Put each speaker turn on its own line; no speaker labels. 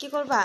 কি করবা